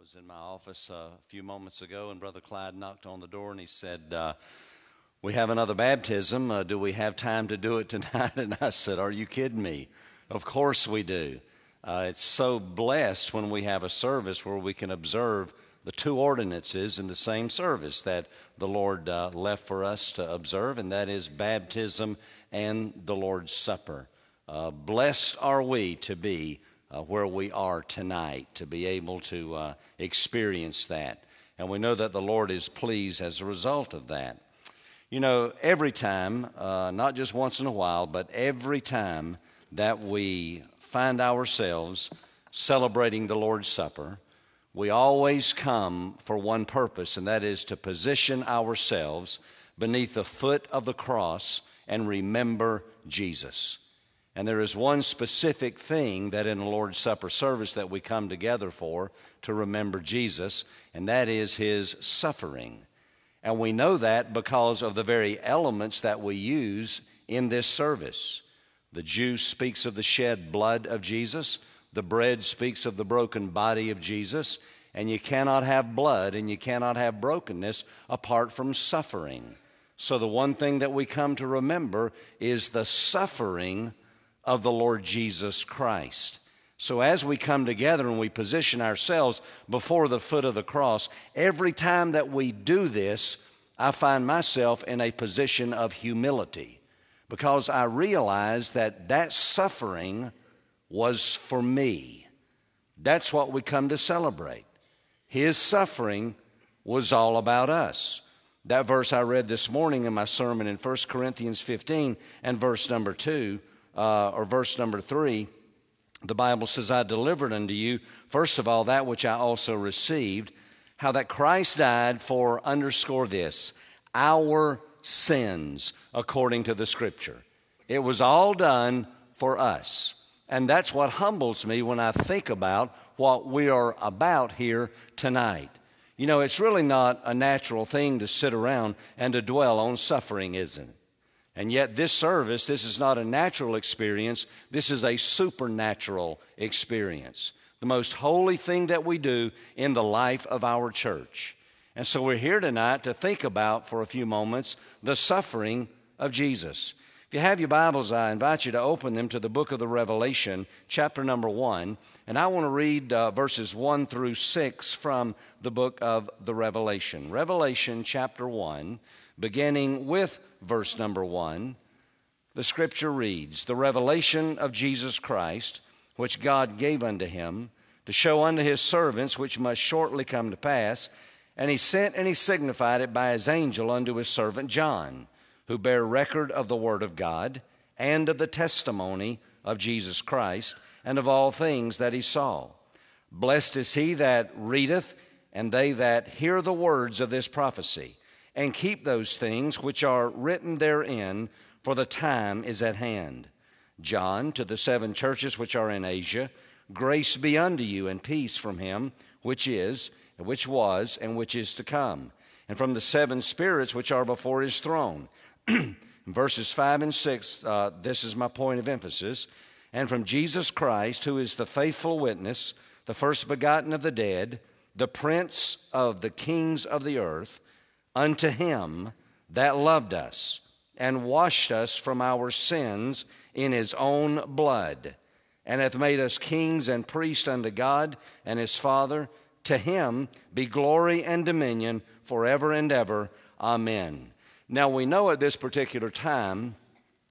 was in my office a few moments ago, and Brother Clyde knocked on the door and he said, uh, We have another baptism. Uh, do we have time to do it tonight? And I said, Are you kidding me? Of course we do. Uh, it's so blessed when we have a service where we can observe the two ordinances in the same service that the Lord uh, left for us to observe, and that is baptism and the Lord's Supper. Uh, blessed are we to be uh, where we are tonight, to be able to uh, experience that. And we know that the Lord is pleased as a result of that. You know, every time, uh, not just once in a while, but every time that we find ourselves celebrating the Lord's Supper, we always come for one purpose, and that is to position ourselves beneath the foot of the cross and remember Jesus. And there is one specific thing that in the Lord's Supper service that we come together for to remember Jesus, and that is his suffering. And we know that because of the very elements that we use in this service. The juice speaks of the shed blood of Jesus, the bread speaks of the broken body of Jesus, and you cannot have blood and you cannot have brokenness apart from suffering. So, the one thing that we come to remember is the suffering of the Lord Jesus Christ. So, as we come together and we position ourselves before the foot of the cross, every time that we do this, I find myself in a position of humility because I realize that that suffering was for me. That's what we come to celebrate. His suffering was all about us. That verse I read this morning in my sermon in 1 Corinthians 15 and verse number 2 uh, or verse number three, the Bible says, I delivered unto you, first of all, that which I also received, how that Christ died for, underscore this, our sins, according to the Scripture. It was all done for us. And that's what humbles me when I think about what we are about here tonight. You know, it's really not a natural thing to sit around and to dwell on suffering, isn't it? And yet, this service, this is not a natural experience, this is a supernatural experience. The most holy thing that we do in the life of our church. And so, we're here tonight to think about for a few moments the suffering of Jesus. If you have your Bibles, I invite you to open them to the book of the Revelation, chapter number one. And I want to read uh, verses one through six from the book of the Revelation. Revelation, chapter one, beginning with verse number one, the scripture reads The revelation of Jesus Christ, which God gave unto him, to show unto his servants which must shortly come to pass. And he sent and he signified it by his angel unto his servant John, who bare record of the word of God and of the testimony of Jesus Christ and of all things that he saw. Blessed is he that readeth and they that hear the words of this prophecy and keep those things which are written therein, for the time is at hand. John, to the seven churches which are in Asia, grace be unto you and peace from him which is, and which was, and which is to come, and from the seven spirits which are before his throne. Verses 5 and 6, uh, this is my point of emphasis. And from Jesus Christ, who is the faithful witness, the first begotten of the dead, the prince of the kings of the earth, unto him that loved us and washed us from our sins in his own blood, and hath made us kings and priests unto God and his Father. To him be glory and dominion forever and ever. Amen. Now we know at this particular time,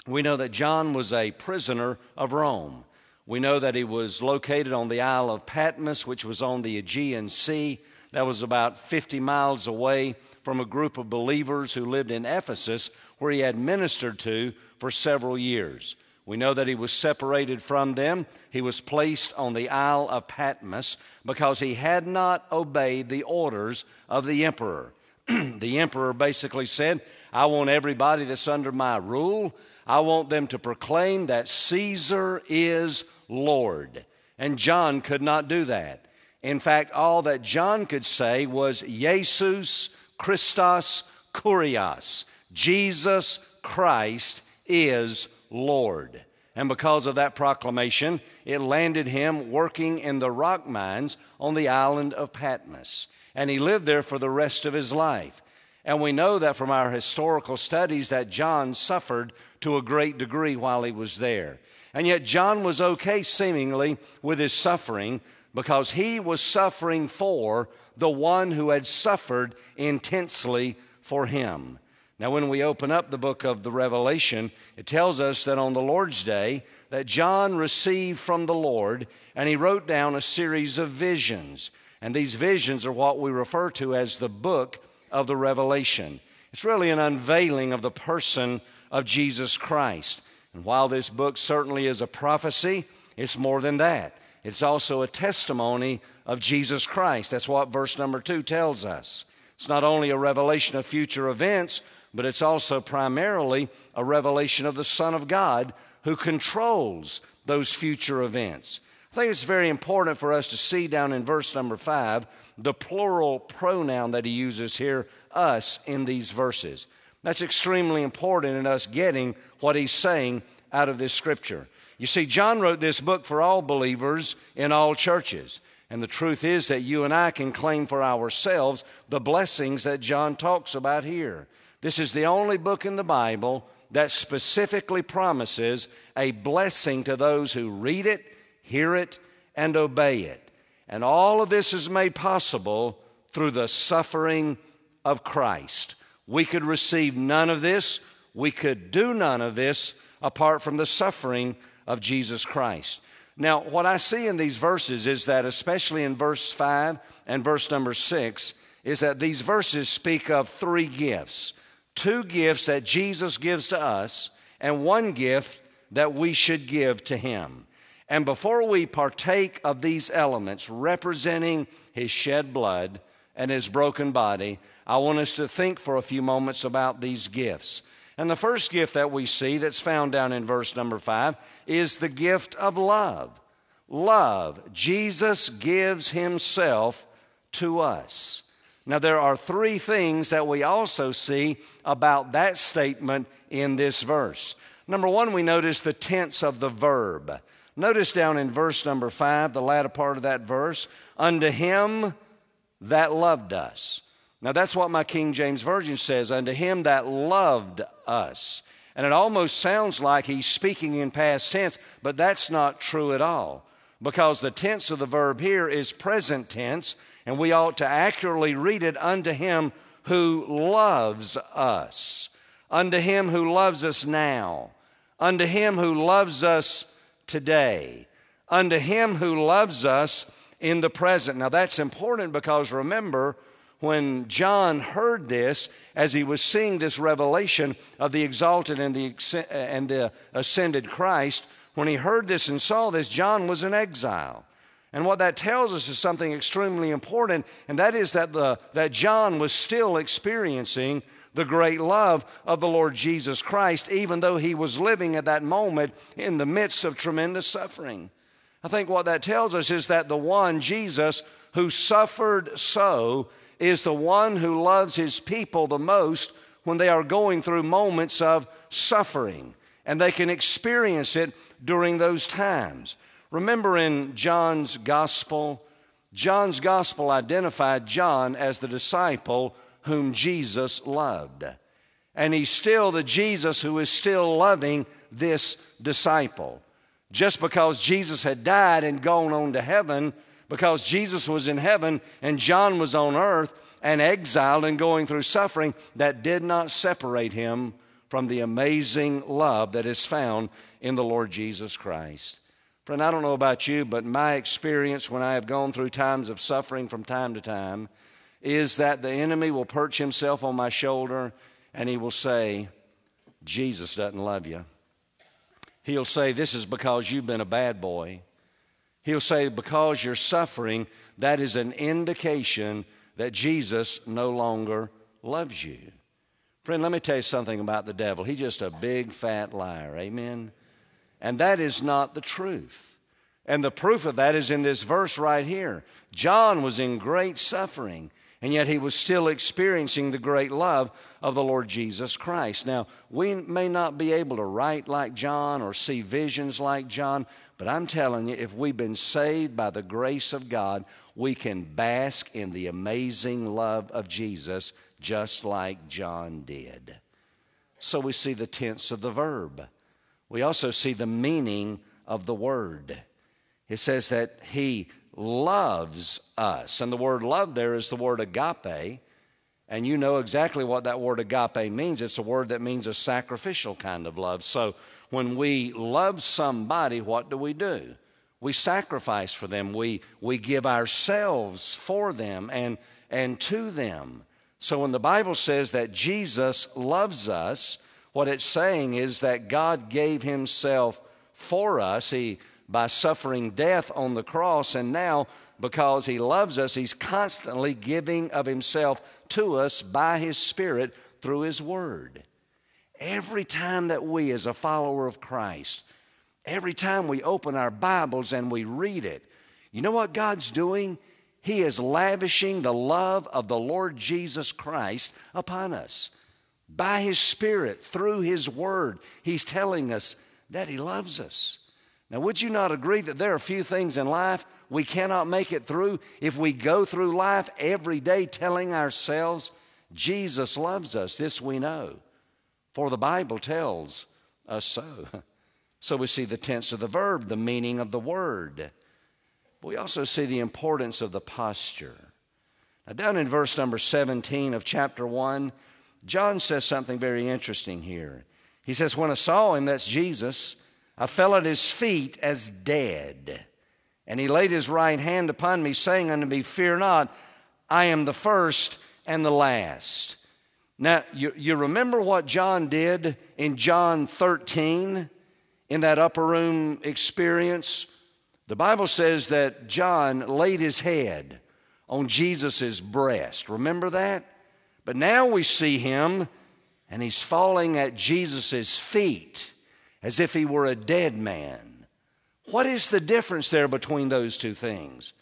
we know that John was a prisoner of Rome. We know that he was located on the Isle of Patmos, which was on the Aegean Sea. That was about 50 miles away from a group of believers who lived in Ephesus, where he had ministered to for several years. We know that he was separated from them. He was placed on the Isle of Patmos because he had not obeyed the orders of the emperor. the emperor basically said, I want everybody that's under my rule, I want them to proclaim that Caesar is Lord. And John could not do that. In fact, all that John could say was, Jesus Christos Kurios. Jesus Christ is Lord. And because of that proclamation, it landed him working in the rock mines on the island of Patmos. And he lived there for the rest of his life. And we know that from our historical studies that John suffered to a great degree while he was there. And yet, John was okay seemingly with his suffering because he was suffering for the one who had suffered intensely for him. Now, when we open up the book of the Revelation, it tells us that on the Lord's day, that John received from the Lord, and he wrote down a series of visions. And these visions are what we refer to as the book of the Revelation. It's really an unveiling of the person of Jesus Christ. And while this book certainly is a prophecy, it's more than that. It's also a testimony of Jesus Christ. That's what verse number two tells us. It's not only a revelation of future events, but it's also primarily a revelation of the Son of God who controls those future events. I think it's very important for us to see down in verse number five the plural pronoun that he uses here, us, in these verses. That's extremely important in us getting what he's saying out of this scripture. You see, John wrote this book for all believers in all churches. And the truth is that you and I can claim for ourselves the blessings that John talks about here. This is the only book in the Bible that specifically promises a blessing to those who read it, hear it, and obey it. And all of this is made possible through the suffering of Christ. We could receive none of this, we could do none of this apart from the suffering of Jesus Christ. Now, what I see in these verses is that, especially in verse 5 and verse number 6, is that these verses speak of three gifts two gifts that Jesus gives to us, and one gift that we should give to Him. And before we partake of these elements representing His shed blood and His broken body, I want us to think for a few moments about these gifts. And the first gift that we see that's found down in verse number five is the gift of love. Love. Jesus gives Himself to us. Now, there are three things that we also see about that statement in this verse. Number one, we notice the tense of the verb. Notice down in verse number five, the latter part of that verse, unto him that loved us. Now, that's what my King James Version says, unto him that loved us. And it almost sounds like he's speaking in past tense, but that's not true at all. Because the tense of the verb here is present tense, and we ought to accurately read it unto him who loves us, unto him who loves us now, unto him who loves us today, unto him who loves us in the present. Now that's important because remember, when John heard this, as he was seeing this revelation of the exalted and the, and the ascended Christ, when he heard this and saw this, John was in exile. And what that tells us is something extremely important, and that is that, the, that John was still experiencing the great love of the Lord Jesus Christ, even though he was living at that moment in the midst of tremendous suffering. I think what that tells us is that the one, Jesus, who suffered so, is the one who loves his people the most when they are going through moments of suffering, and they can experience it during those times. Remember in John's gospel, John's gospel identified John as the disciple whom Jesus loved. And he's still the Jesus who is still loving this disciple. Just because Jesus had died and gone on to heaven, because Jesus was in heaven and John was on earth and exiled and going through suffering, that did not separate him from the amazing love that is found in the Lord Jesus Christ. Friend, I don't know about you, but my experience when I have gone through times of suffering from time to time is that the enemy will perch himself on my shoulder and he will say, Jesus doesn't love you. He'll say, This is because you've been a bad boy. He'll say, Because you're suffering, that is an indication that Jesus no longer loves you. Friend, let me tell you something about the devil. He's just a big fat liar. Amen. And that is not the truth. And the proof of that is in this verse right here. John was in great suffering. And yet he was still experiencing the great love of the Lord Jesus Christ. Now, we may not be able to write like John or see visions like John, but I'm telling you, if we've been saved by the grace of God, we can bask in the amazing love of Jesus just like John did. So we see the tense of the verb. We also see the meaning of the word. It says that he loves us. And the word love there is the word agape. And you know exactly what that word agape means. It's a word that means a sacrificial kind of love. So when we love somebody, what do we do? We sacrifice for them. We, we give ourselves for them and, and to them. So when the Bible says that Jesus loves us, what it's saying is that God gave Himself for us. He by suffering death on the cross, and now because He loves us, He's constantly giving of Himself to us by His Spirit through His Word. Every time that we, as a follower of Christ, every time we open our Bibles and we read it, you know what God's doing? He is lavishing the love of the Lord Jesus Christ upon us. By His Spirit, through His Word, He's telling us that He loves us. Now, would you not agree that there are a few things in life we cannot make it through if we go through life every day telling ourselves, Jesus loves us? This we know. For the Bible tells us so. So we see the tense of the verb, the meaning of the word. We also see the importance of the posture. Now, down in verse number 17 of chapter 1, John says something very interesting here. He says, When I saw him, that's Jesus, I fell at his feet as dead. And he laid his right hand upon me, saying unto me, Fear not, I am the first and the last. Now, you, you remember what John did in John 13 in that upper room experience? The Bible says that John laid his head on Jesus' breast. Remember that? But now we see him and he's falling at Jesus' feet as if he were a dead man. What is the difference there between those two things?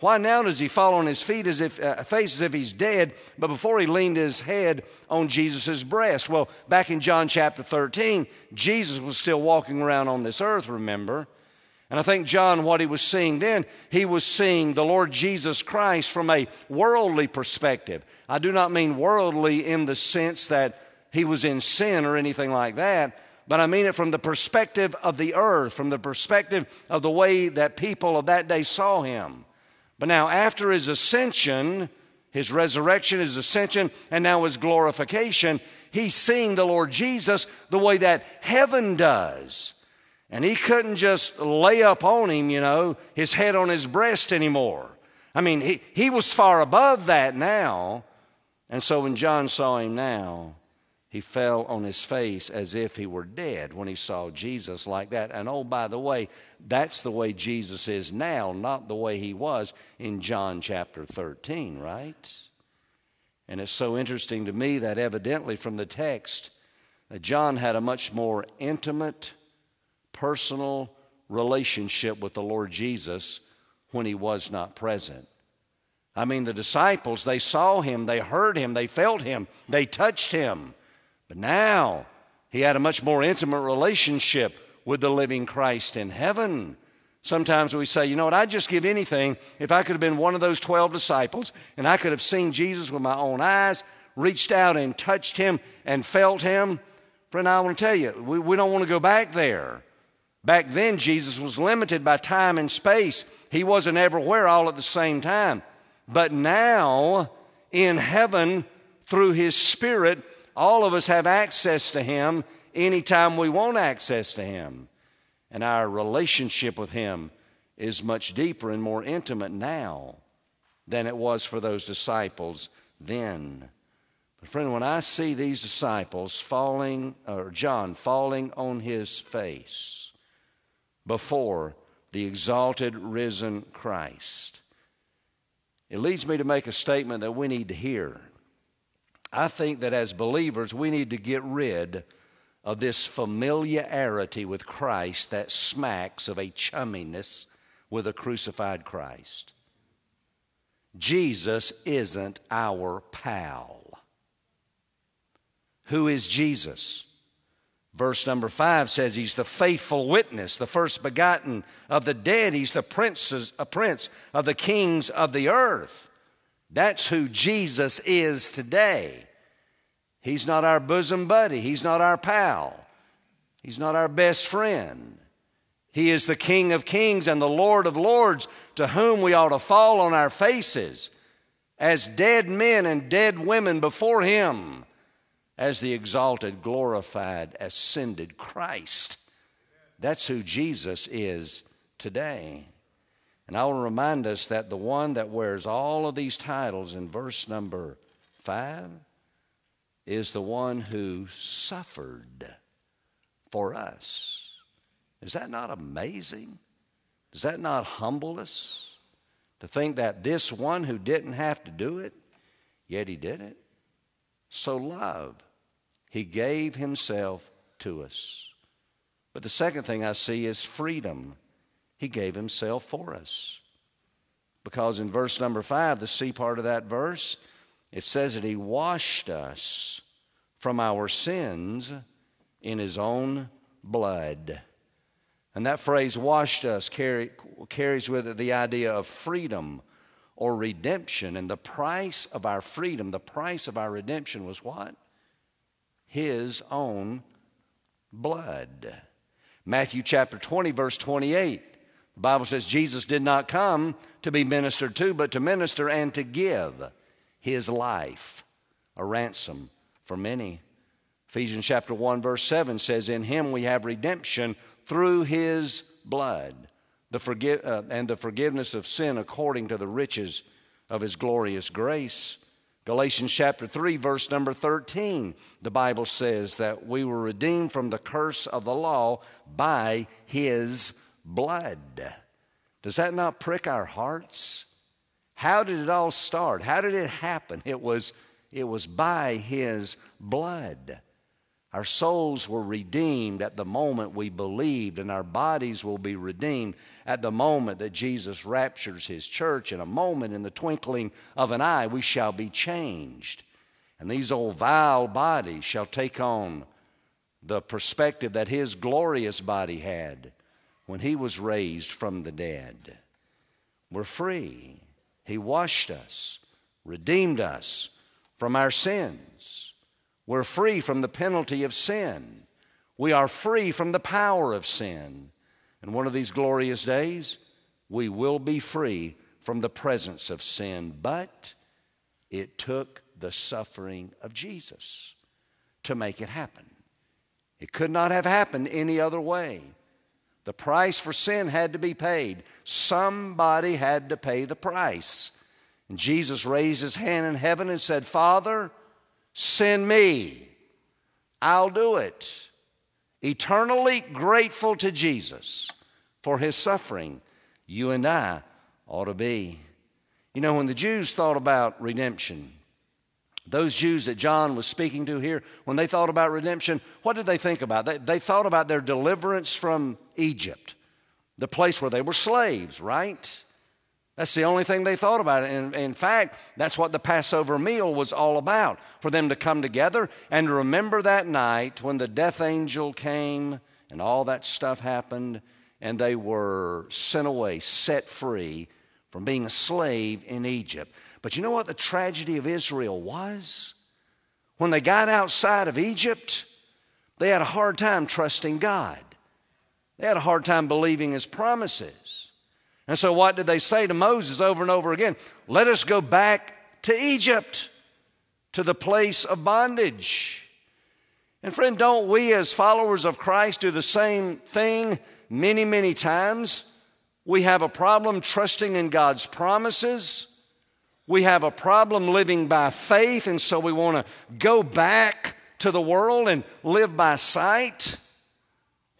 Why now does he fall on his feet as if, uh, face as if he's dead, but before he leaned his head on Jesus' breast? Well, back in John chapter 13, Jesus was still walking around on this earth, remember? And I think John, what he was seeing then, he was seeing the Lord Jesus Christ from a worldly perspective. I do not mean worldly in the sense that he was in sin or anything like that, but I mean it from the perspective of the earth, from the perspective of the way that people of that day saw him. But now, after his ascension, his resurrection, his ascension, and now his glorification, he's seeing the Lord Jesus the way that heaven does. And he couldn't just lay up on him, you know, his head on his breast anymore. I mean, he, he was far above that now. And so when John saw him now, he fell on his face as if he were dead when he saw Jesus like that. And oh, by the way, that's the way Jesus is now, not the way he was in John chapter 13, right? And it's so interesting to me that evidently from the text, that John had a much more intimate, personal relationship with the Lord Jesus when he was not present. I mean, the disciples, they saw him, they heard him, they felt him, they touched him. But now he had a much more intimate relationship with the living Christ in heaven. Sometimes we say, you know what, I'd just give anything if I could have been one of those 12 disciples and I could have seen Jesus with my own eyes, reached out and touched him and felt him. Friend, I want to tell you, we, we don't want to go back there. Back then, Jesus was limited by time and space, he wasn't everywhere all at the same time. But now, in heaven, through his Spirit, all of us have access to Him anytime we want access to Him. And our relationship with Him is much deeper and more intimate now than it was for those disciples then. But, friend, when I see these disciples falling, or John falling on his face before the exalted, risen Christ, it leads me to make a statement that we need to hear. I think that as believers, we need to get rid of this familiarity with Christ that smacks of a chumminess with a crucified Christ. Jesus isn't our pal. Who is Jesus? Verse number five says he's the faithful witness, the first begotten of the dead. He's the princes, a prince of the kings of the earth. That's who Jesus is today. He's not our bosom buddy. He's not our pal. He's not our best friend. He is the King of kings and the Lord of lords to whom we ought to fall on our faces as dead men and dead women before Him as the exalted, glorified, ascended Christ. That's who Jesus is today. And I will remind us that the one that wears all of these titles in verse number five is the one who suffered for us. Is that not amazing? Does that not humble us? To think that this one who didn't have to do it, yet he did it? So love. He gave himself to us. But the second thing I see is freedom. He gave himself for us. Because in verse number five, the C part of that verse, it says that he washed us from our sins in his own blood. And that phrase, washed us, carry, carries with it the idea of freedom or redemption. And the price of our freedom, the price of our redemption was what? His own blood. Matthew chapter 20, verse 28. The Bible says Jesus did not come to be ministered to, but to minister and to give his life a ransom for many. Ephesians chapter 1, verse 7 says, In him we have redemption through his blood the forgive, uh, and the forgiveness of sin according to the riches of his glorious grace. Galatians chapter 3, verse number 13, the Bible says that we were redeemed from the curse of the law by his blood. Does that not prick our hearts? How did it all start? How did it happen? It was, it was by his blood. Our souls were redeemed at the moment we believed, and our bodies will be redeemed at the moment that Jesus raptures his church. In a moment, in the twinkling of an eye, we shall be changed. And these old vile bodies shall take on the perspective that his glorious body had when he was raised from the dead. We're free. He washed us, redeemed us from our sins. We're free from the penalty of sin. We are free from the power of sin. And one of these glorious days, we will be free from the presence of sin. But it took the suffering of Jesus to make it happen. It could not have happened any other way. The price for sin had to be paid. Somebody had to pay the price. And Jesus raised his hand in heaven and said, Father, Send me. I'll do it. Eternally grateful to Jesus for his suffering, you and I ought to be. You know, when the Jews thought about redemption, those Jews that John was speaking to here, when they thought about redemption, what did they think about? They, they thought about their deliverance from Egypt, the place where they were slaves, right? That's the only thing they thought about. And in fact, that's what the Passover meal was all about for them to come together and remember that night when the death angel came and all that stuff happened and they were sent away, set free from being a slave in Egypt. But you know what the tragedy of Israel was? When they got outside of Egypt, they had a hard time trusting God, they had a hard time believing His promises. And so, what did they say to Moses over and over again? Let us go back to Egypt, to the place of bondage. And, friend, don't we as followers of Christ do the same thing many, many times? We have a problem trusting in God's promises. We have a problem living by faith, and so we want to go back to the world and live by sight.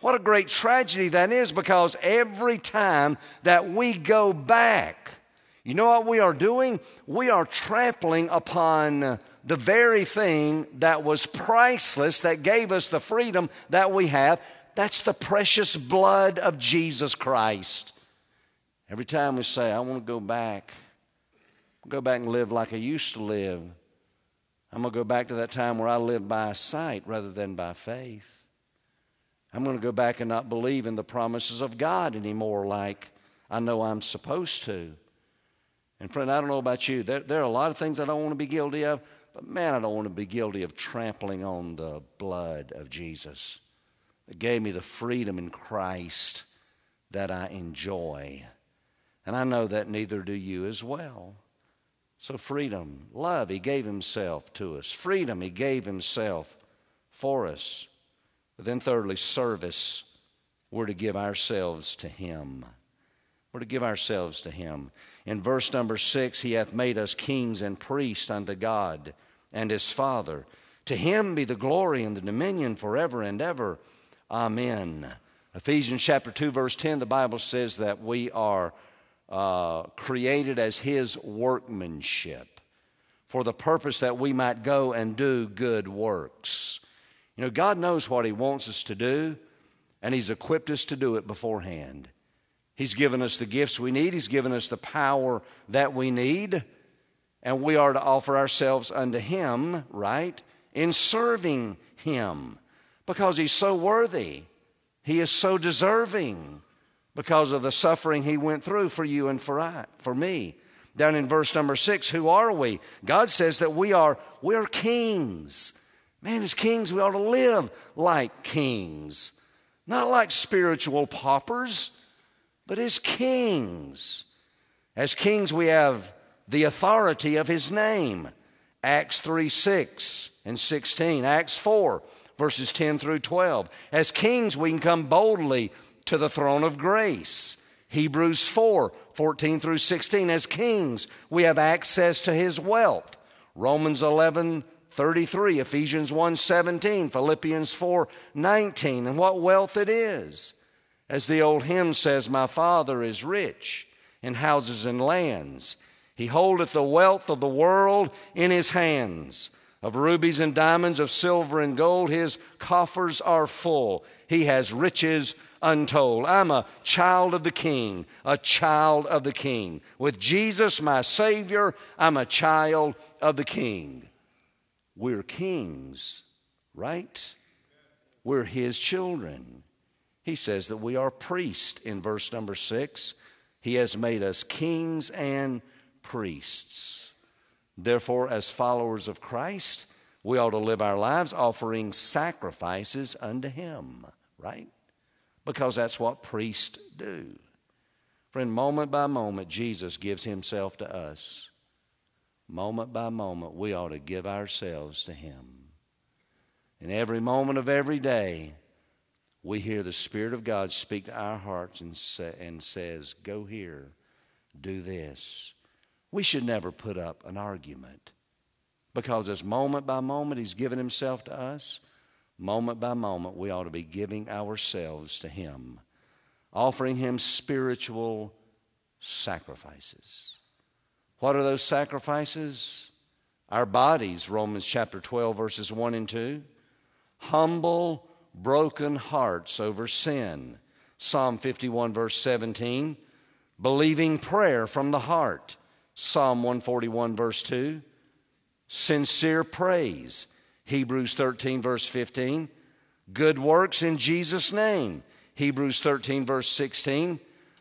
What a great tragedy that is because every time that we go back, you know what we are doing? We are trampling upon the very thing that was priceless, that gave us the freedom that we have. That's the precious blood of Jesus Christ. Every time we say, I want to go back, go back and live like I used to live. I'm going to go back to that time where I lived by sight rather than by faith. I'm going to go back and not believe in the promises of God anymore like I know I'm supposed to. And friend, I don't know about you. There, there are a lot of things I don't want to be guilty of, but man, I don't want to be guilty of trampling on the blood of Jesus that gave me the freedom in Christ that I enjoy. And I know that neither do you as well. So, freedom, love, He gave Himself to us. Freedom, He gave Himself for us. But then, thirdly, service. We're to give ourselves to Him. We're to give ourselves to Him. In verse number six, He hath made us kings and priests unto God and His Father. To Him be the glory and the dominion forever and ever. Amen. Ephesians chapter 2, verse 10, the Bible says that we are uh, created as His workmanship for the purpose that we might go and do good works. You know, God knows what He wants us to do, and He's equipped us to do it beforehand. He's given us the gifts we need, He's given us the power that we need, and we are to offer ourselves unto Him, right, in serving Him because He's so worthy. He is so deserving because of the suffering he went through for you and for I, for me. Down in verse number six, who are we? God says that we are we are kings. Man, as kings, we ought to live like kings, not like spiritual paupers, but as kings. As kings, we have the authority of his name. Acts 3 6 and 16. Acts 4, verses 10 through 12. As kings, we can come boldly to the throne of grace. Hebrews 4 14 through 16. As kings, we have access to his wealth. Romans 11 33, Ephesians 1 17, Philippians 4 19, and what wealth it is. As the old hymn says, My Father is rich in houses and lands. He holdeth the wealth of the world in his hands. Of rubies and diamonds, of silver and gold, his coffers are full. He has riches untold. I'm a child of the King, a child of the King. With Jesus, my Savior, I'm a child of the King. We're kings, right? We're His children. He says that we are priests in verse number six. He has made us kings and priests. Therefore, as followers of Christ, we ought to live our lives offering sacrifices unto Him, right? Because that's what priests do. Friend, moment by moment, Jesus gives himself to us. Moment by moment, we ought to give ourselves to him. In every moment of every day, we hear the Spirit of God speak to our hearts and, say, and says, Go here, do this. We should never put up an argument because as moment by moment He's given Himself to us, moment by moment, we ought to be giving ourselves to Him, offering Him spiritual sacrifices. What are those sacrifices? Our bodies, Romans chapter 12, verses 1 and 2. Humble, broken hearts over sin, Psalm 51, verse 17. Believing prayer from the heart, Psalm 141, verse 2. Sincere praise, Hebrews 13, verse 15. Good works in Jesus' name, Hebrews 13, verse 16.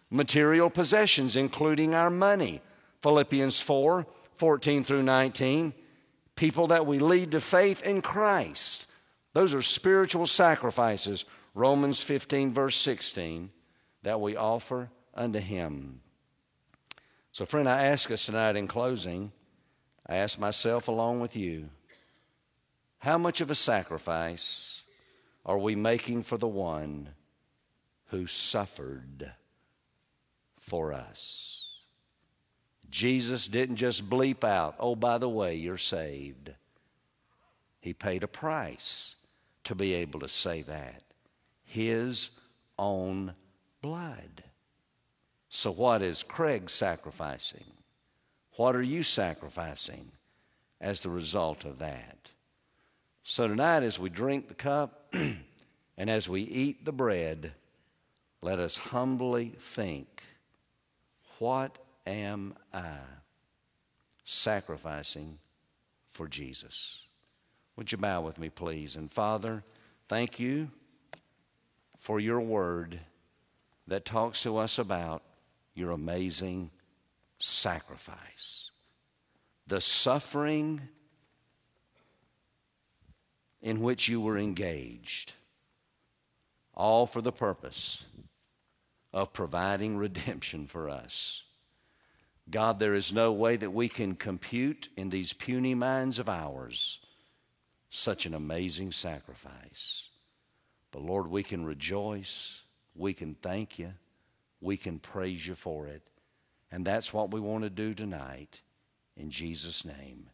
Material possessions, including our money, Philippians 4, 14 through 19. People that we lead to faith in Christ. Those are spiritual sacrifices, Romans 15, verse 16, that we offer unto Him. So, friend, I ask us tonight in closing, I ask myself along with you. How much of a sacrifice are we making for the one who suffered for us? Jesus didn't just bleep out, oh, by the way, you're saved. He paid a price to be able to say that. His own blood. So, what is Craig sacrificing? What are you sacrificing as the result of that? So tonight, as we drink the cup and as we eat the bread, let us humbly think what am I? sacrificing for Jesus. Would you bow with me, please? And Father, thank you for your word that talks to us about your amazing sacrifice, the suffering in which you were engaged, all for the purpose of providing redemption for us. God, there is no way that we can compute in these puny minds of ours such an amazing sacrifice. But Lord, we can rejoice, we can thank you, we can praise you for it. And that's what we want to do tonight. In Jesus' name,